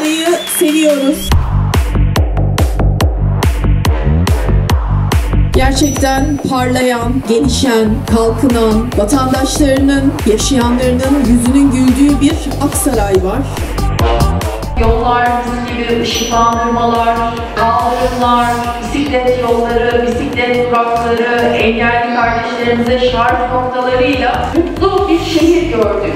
Aksaray'ı seviyoruz. Gerçekten parlayan, gelişen, kalkınan, vatandaşlarının, yaşayanlarının yüzünün güldüğü bir Aksaray var. Yollar gibi ışıklandırmalar, kaldırımlar, bisiklet yolları, bisiklet durakları, engelli kardeşlerimize şarj noktalarıyla mutlu bir şehir gördük.